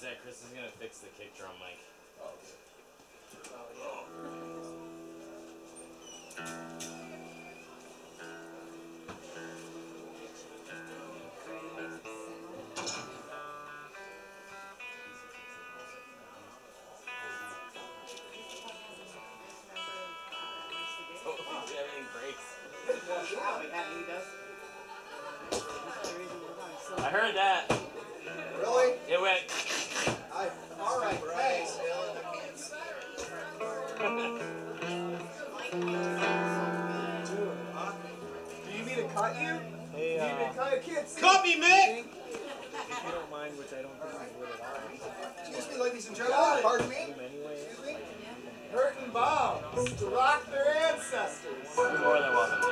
How's that? Chris is gonna fix the kick drum mic. Oh, okay. oh, yeah. I heard that. Do you mean to cut you? Hey, Do you mean to uh, cut? I can't see. Cut me, Mick! if you don't mind, which I don't think you would at all, Excuse me, ladies and gentlemen. Pardon me. do anyway. Excuse me. Hurting bombs to rock their ancestors. You're more than welcome